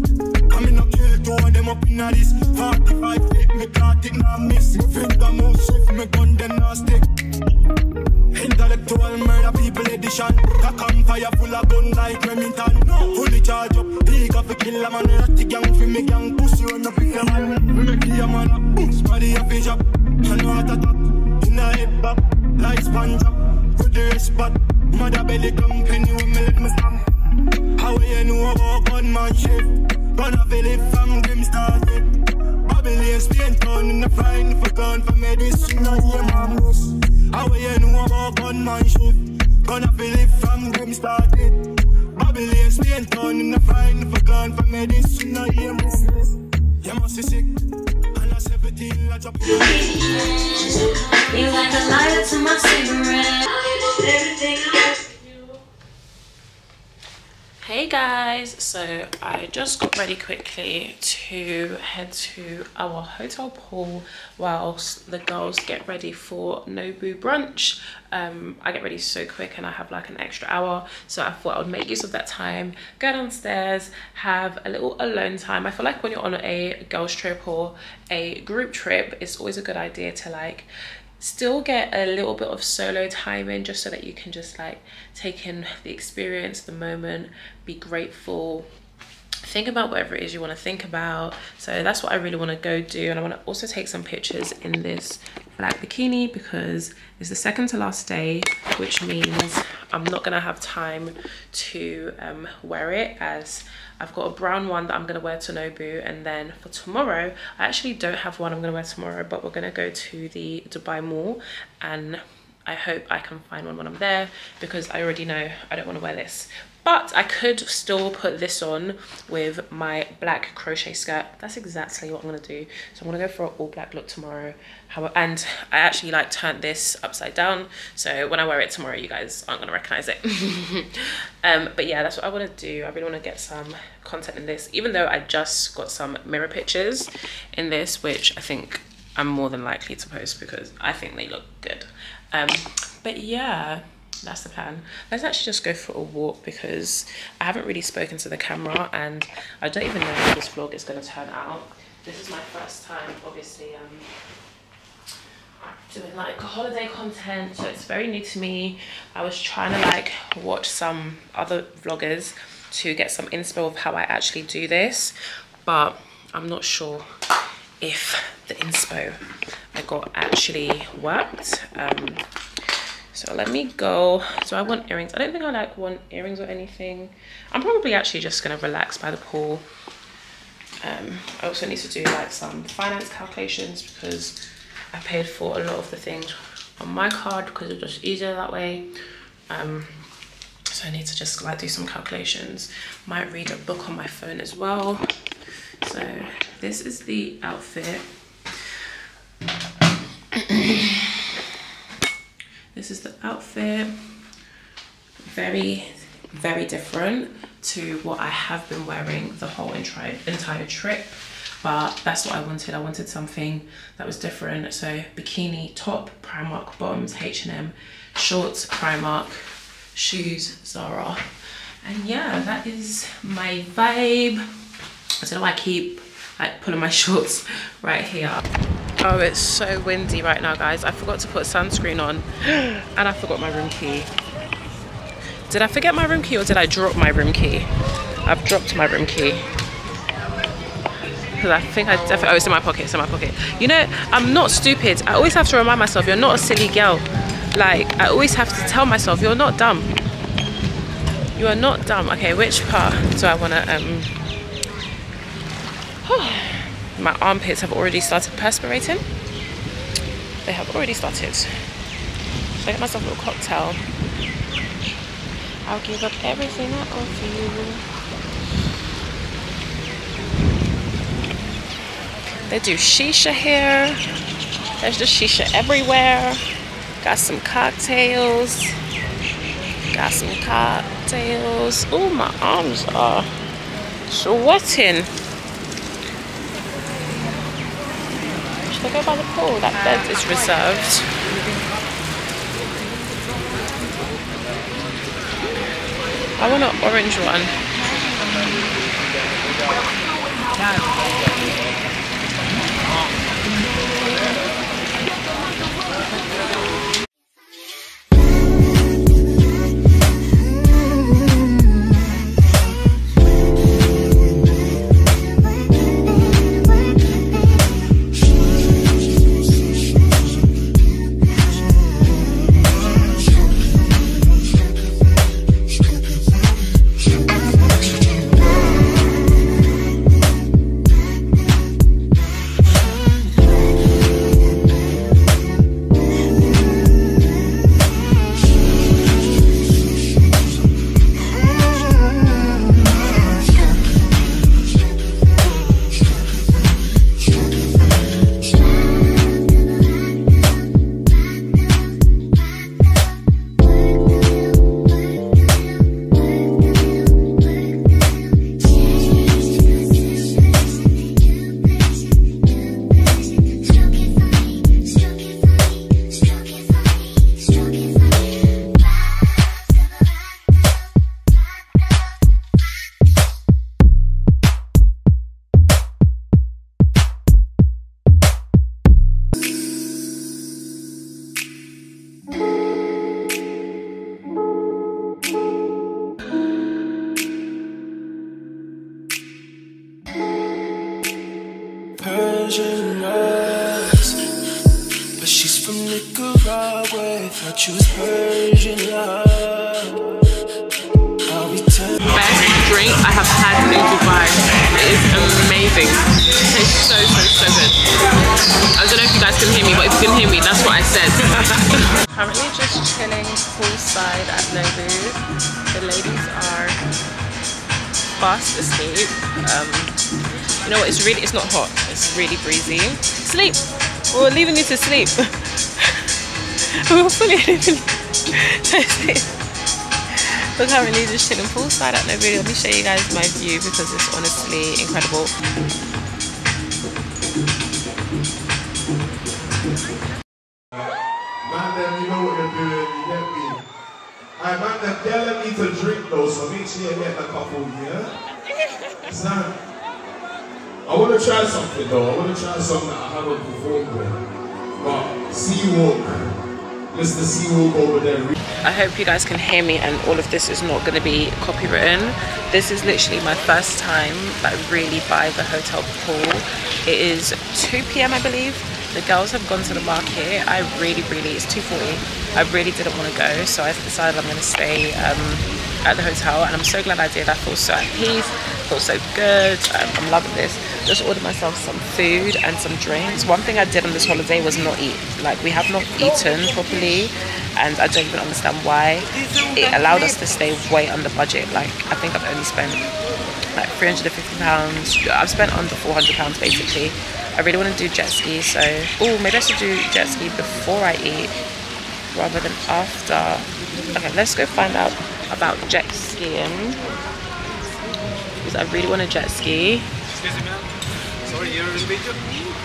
Coming up kill two of them up in a this. 45 feet, me caught it, now miss. Me finger move swift, me gun them now stick. Intellectual murder people edition. Cock and fire full of gun like Remington Fully charge up, for kill a man. Ratty gang for me gang, pussy run up if you man Me make a man up, boom, body a fish up. And heart attack, in a head back Like sponge up, put the rest back. Mother belly company when me let me stamp How you know about gunman shift Gonna feel it from them started Babylon, Spain town in the flying for gun for medicine and your mammals how you know about gunman shift? Gonna feel it from them started. Babylon, Spain town in the fine for gun for medicine. Now you must You must be sick. And I 17, I drop You like a lighter to my cigarette. Everything Hey guys, so I just got ready quickly to head to our hotel pool whilst the girls get ready for Nobu brunch. Um, I get ready so quick and I have like an extra hour, so I thought I would make use of that time, go downstairs, have a little alone time. I feel like when you're on a girls trip or a group trip, it's always a good idea to like still get a little bit of solo time in just so that you can just like take in the experience the moment be grateful. Think about whatever it is you want to think about. So that's what i really want to go do and i want to also take some pictures in this black bikini because it's the second to last day which means i'm not gonna have time to um, wear it as i've got a brown one that i'm gonna wear to nobu and then for tomorrow i actually don't have one i'm gonna wear tomorrow but we're gonna go to the dubai mall and I hope I can find one when I'm there because I already know I don't want to wear this but I could still put this on with my black crochet skirt. That's exactly what I'm gonna do. So I'm gonna go for an all black look tomorrow. How, and I actually like turned this upside down. So when I wear it tomorrow you guys aren't gonna recognize it. Um, but yeah that's what I want to do. I really want to get some content in this even though I just got some mirror pictures in this which I think I'm more than likely to post because I think they look good. Um, but yeah that's the plan. Let's actually just go for a walk because i haven't really spoken to the camera and i don't even know how this vlog is going to turn out. This is my first time obviously um doing like holiday content so it's very new to me. I was trying to like watch some other vloggers to get some inspo of how i actually do this but i'm not sure if the inspo i got actually worked. Um so let me go. So i want earrings. I don't think i like want earrings or anything. I'm probably actually just gonna relax by the pool. Um, i also need to do like some finance calculations because i paid for a lot of the things on my card because it's just easier that way. Um, so i need to just like do some calculations. Might read a book on my phone as well. So this is the outfit this is the outfit. Very very different to what i have been wearing the whole entire entire trip but that's what i wanted. I wanted something that was different. So bikini top primark bottoms h&m shorts primark shoes zara. And yeah that is my vibe. Know why i keep like pulling my shorts right here. Oh it's so windy right now guys. I forgot to put sunscreen on and i forgot my room key. Did i forget my room key or did i drop my room key? I've dropped my room key. Because i think i definitely oh it's in my pocket it's in my pocket. You know i'm not stupid. I always have to remind myself you're not a silly girl. Like i always have to tell myself you're not dumb. You are not dumb. Okay which part do i want to um my armpits have already started perspirating they have already started. So I get myself a little cocktail. I'll give up everything I offer you. They do shisha here. There's just shisha everywhere. Got some cocktails. Got some cocktails. Oh my arms are sweating Go by the pool? That bed is reserved. I want an orange one. Poolside at Nobu. The ladies are fast asleep. Um, you know what? It's really, it's not hot. It's really breezy. Sleep. We're leaving you to sleep. We're fully leaving. We're currently just chilling poolside at Nobu. Let me show you guys my view because it's honestly incredible. So make sure you get a couple, yeah? Son, I want to try something though. I want to try something that I haven't performed with. But Sea Walk, Mr. Sea Walk over there. I hope you guys can hear me and all of this is not going to be copywritten. This is literally my first time like really by the hotel pool. It is 2 p.m. I believe. The girls have gone to the market. I really, really, it's 2.40. I really didn't want to go, so I decided I'm going to stay um, at the hotel and I'm so glad I did. I feel so at peace, I feel so good. Um, I'm loving this. Just ordered myself some food and some drinks. One thing I did on this holiday was not eat. Like we have not eaten properly and I don't even understand why. It allowed us to stay way under budget. Like I think I've only spent like 350 pounds. I've spent under 400 pounds basically. I really want to do jet ski, so oh maybe I should do jet ski before I eat rather than after. Okay, let's go find out about jet skiing because I really want to jet ski. Excuse me, ma'am. Sorry, you're repeated.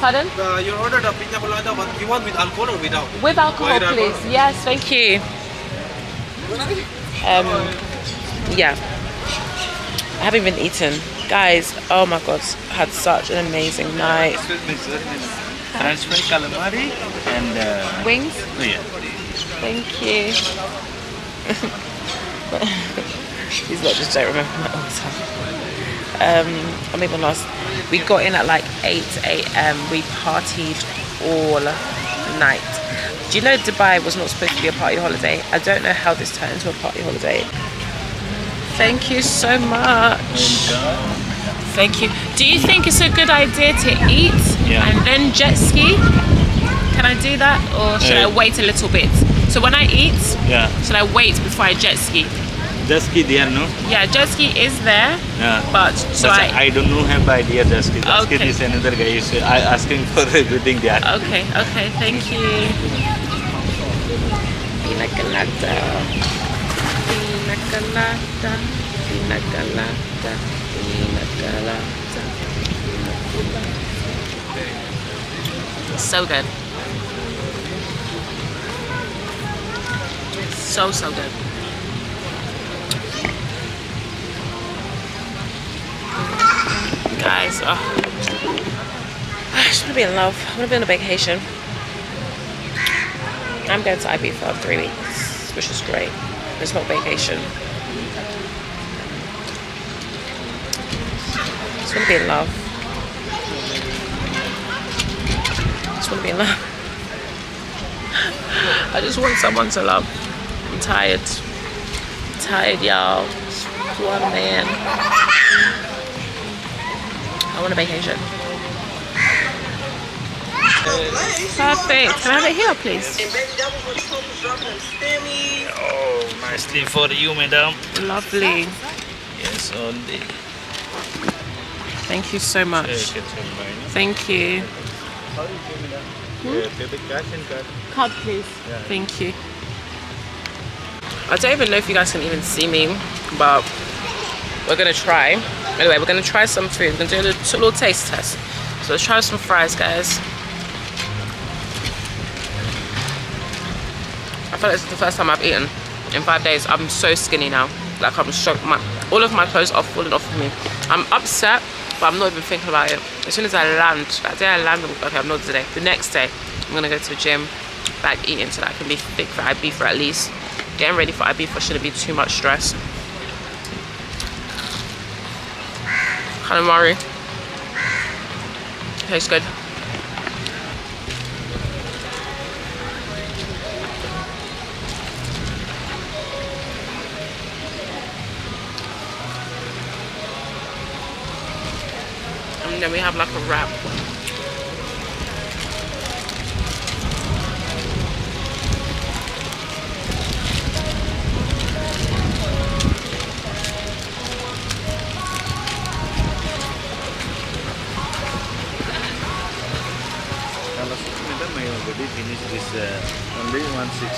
Pardon? Uh, you ordered a pina colada, but you want with alcohol or without? With alcohol, With please. Yes, thank you. Um, yeah. I haven't even eaten. Guys, oh my god, had such an amazing night. Excuse me, sir. French fry calamari and uh, Wings? Yeah. Thank you. These lot just don't remember my own time. Um, I'm even lost. We got in at like 8 a.m. We partied all night. Do you know Dubai was not supposed to be a party holiday? I don't know how this turned into a party holiday. Thank you so much. Thank you. Do you think it's a good idea to eat Yeah. and then jet ski? Can I do that or should I Uh, wait a little bit? So when I eat, Yeah. should I wait before I jet ski? Jet ski there, no? Yeah, jet ski is there, Yeah. but so But I. I don't know have idea just ski. Just ski Okay. is another guy is I asking for everything there. Okay, okay, thank you. Pina colada. Pina colada. Pina colada. Pina colada. So good. So, so good. Guys, oh. Ah, I just want to be in love. I want to be on a vacation. I'm going to IB for three weeks, which is great. It's not vacation. Just want to be in love. Just want to be in love. I just want someone to love. I'm tired. I'm tired, y'all. Just One man. I want a vacation. Perfect. Can I have it here, please? Oh, nicely for you, madam. Lovely. Yes, only. Thank you so much. Okay, it's. Thank you. Hmm? Yeah, pay the cash and card. Card, please. Thank you. I don't even know if you guys can even see me, but we're gonna try. Anyway, we're gonna try some food. We're gonna do a little, a little taste test. So let's try some fries, guys. I feel like this is the first time I've eaten in five days. I'm so skinny now. Like I'm so my all of my clothes are falling off of me. I'm upset, but I'm not even thinking about it. As soon as I land, that day I land, okay, I'm not today. The next day, I'm gonna go to the gym, like eating so that I can be fit for IB for at least. Getting ready for Ibiza shouldn't be too much stress. Calamari. Tastes good. and then we have like a wrap already finish this uh, only one six.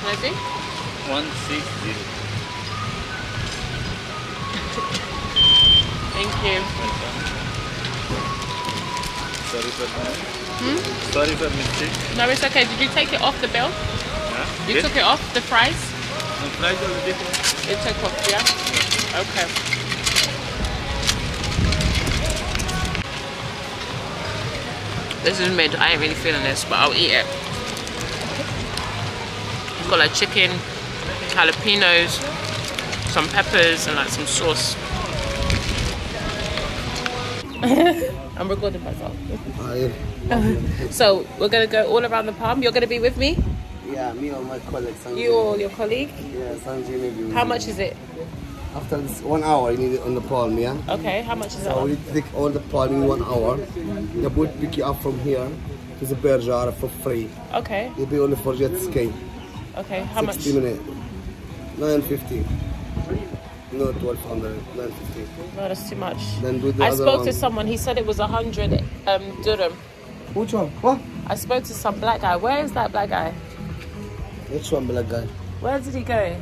Can I? One six zero. Thank you. Sorry for that. Hmm? Sorry for mistake. No, it's okay. Did you take it off the bill? Huh? You Yes? took it off the fries? The price already. It took off, yeah? Okay. This is mid. I ain't really feeling this, but I'll eat it. It's got like chicken, jalapenos, some peppers, and like some sauce. I'm recording myself. so we're gonna go all around the palm. You're gonna be with me. Yeah, me or my colleague. Sanjay. You or your colleague. Yeah, Sanjay maybe. How be- much is it? After this one hour, you need it on the palm, yeah? Okay. How much is So we it? need to take all the palm in one hour. The boat pick you up from here to the Berjar for free. Okay. You pay only for jet ski. Okay. How much? 60 minutes. 950. No, 1200. 950. No, that's too much. Then do the I spoke to someone. He said it was a hundred um, dirham. Which one? What? I spoke to some black guy. Where is that black guy? Which one, black guy? Where did he go?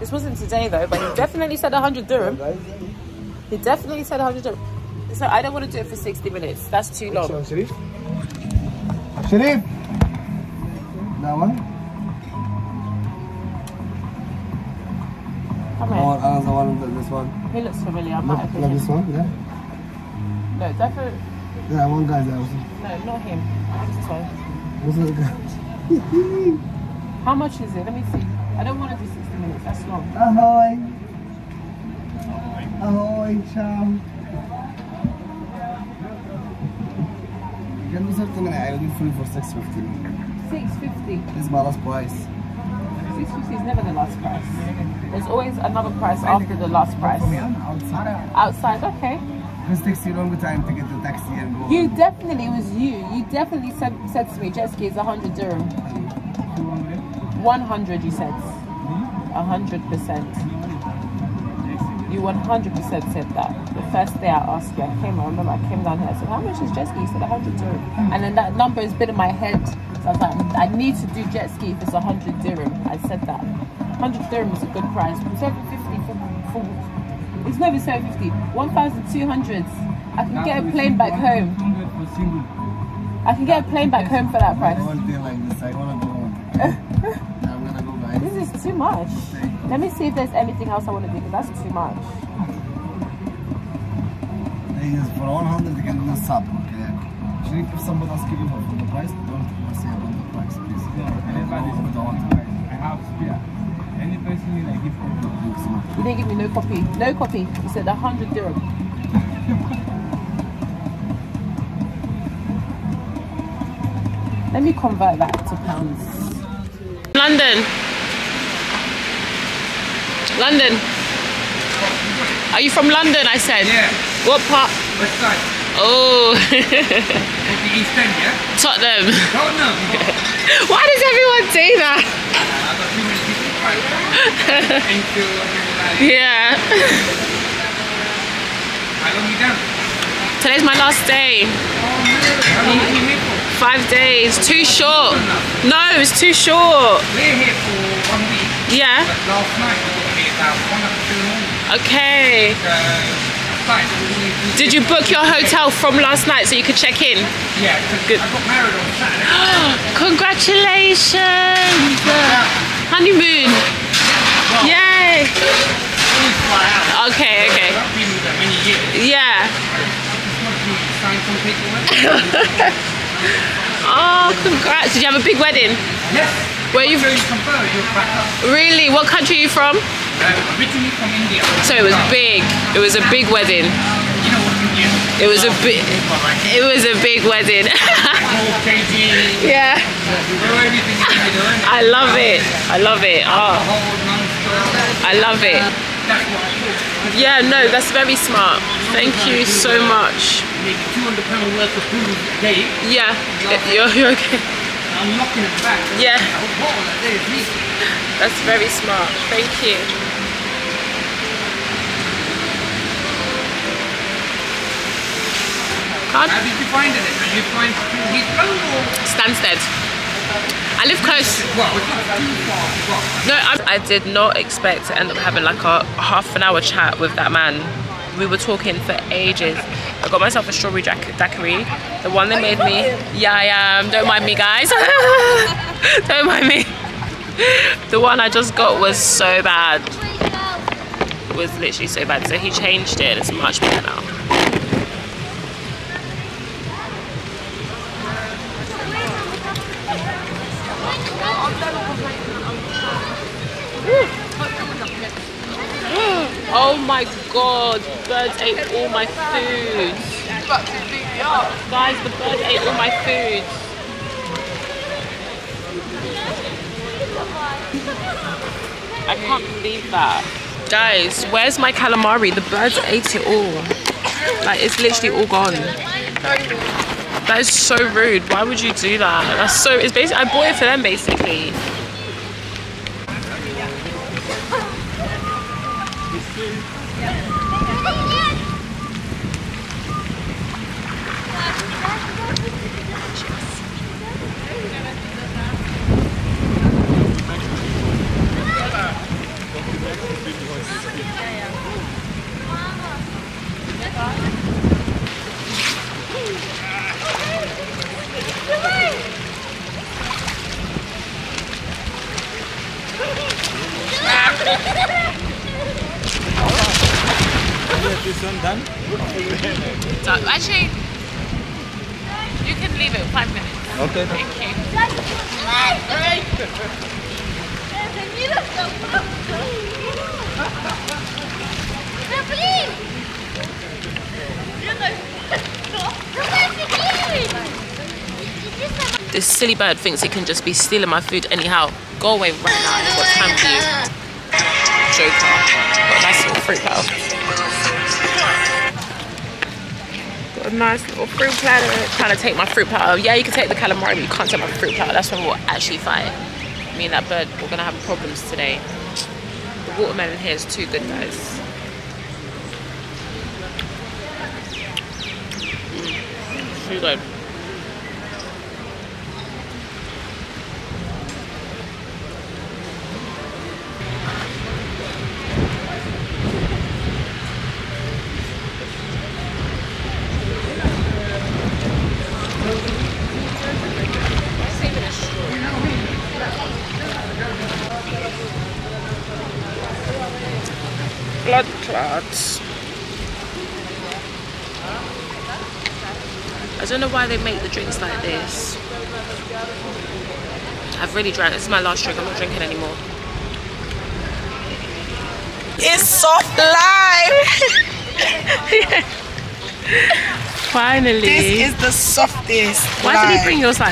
This wasn't today though, but he definitely said a hundred dirham. He definitely said a hundred dirham. So I don't want to do it for sixty minutes. That's too long. Sharif? Sharif! That one? Come Or here. Oh, another one, th- this one? He looks familiar. I might have been this one, yeah? No, definitely. Yeah, one guy there also. No, not him. This one. What's the guy? How much is it? Let me see. I don't want to do sixty minutes. That's long. Ahoy! Ahoy, ciao! Can we start tonight? I will give free for 650. Six fifty. This is my last price. Six fifty is never the last price. There's always another price after the last price. Outside. Outside, okay. This takes you a long time to get the taxi and go. You definitely, it was you. You definitely said, said to me, jet ski is 100 dirham. 100, you said. 100%. You 100% said that. The first day I asked you, I came, I remember I came down here, I said, how much is jet ski? You said 100 dirham. And then that number has been in my head. So I was like, I need to do jet ski if it's 100 dirham. I said that. 100 dirham is a good price. 750 for, for it's not even 750, 1,200. I can get a plane back home. I can get a plane back home for that price. I want to like this. I want to go home. I'm gonna go, guys. This is too much. Let me see if there's anything else I want to do because that's too much. Yes, for 100 you can do the sub, okay? Actually, if somebody else give you for for the price, don't say about the price, please. Over the 100. I have spare. Any person you like give You didn't give me no copy. No copy. You said 100 dirham. Let me convert that to pounds. London. London. Are you from London? I said. Yeah. What part? West side. Oh. The East End, yeah? Tottenham. Tottenham. Why does everyone say that? I got too many people right. Enfield, Yeah. How long you done? Today's my last day. Oh, How long you here for? Five days. Too short. No, it's too short. We're here for one week. Yeah. Last night we got here about one up to the. Okay. Started to really- Did you book your hotel from last night so you could check in? Yeah, Good. I got married on Saturday. Congratulations! Honeymoon. Yay! Always fly out. Okay, okay. I've been with her many years. Yeah. Just want to sign some paperwork. Oh, congrats. Did you have a big wedding? Yes. Where you I'll you some photos, you'll crack up. Really? What country are you from? Uh, originally from India. So it was big. It was a big wedding. You know what India? It was a big, it was a big wedding. yeah. I love it. I love it. Oh. I love it. Yeah, no, that's very smart. Thank you so much. Yeah, you're, you're okay. I'm knocking it back. Yeah. What will I do? That's very smart. Thank you. How did you find it? Did you find? Stansted. I live close. Well, it's not too far. Well, No, I, I did not expect to end up having like a half an hour chat with that man. We were talking for ages. I got myself a strawberry daiquiri, the one that made me. Yeah, I am. Don't mind me, guys. Don't mind me. The one I just got was so bad. It was literally so bad. So he changed it. It's much better now. Oh my god, birds ate all my food. Guys, the bird ate all my food. I can't believe that. Guys, where's my calamari? The birds ate it all. Like, it's literally all gone. That is so rude. Why would you do that? That's so, it's basically, I bought it for them basically. this one done? So, actually, you can leave it five minutes. Okay. Thank you. This silly bird thinks it can just be stealing my food anyhow. Go away right now. I ain't got time for you. Joker. Got a nice little fruit pal. Got a nice little fruit platter. Trying to take my fruit platter. Yeah, you can take the calamari, but you can't take my fruit platter. That's when we'll actually fight. Me and that bird, we're gonna have problems today. The watermelon here is too good, guys. Mm, too good. Like this. I've really drank. This is my last drink. I'm not drinking anymore. It's soft life. Finally. This is the softest. Why did he bring yours like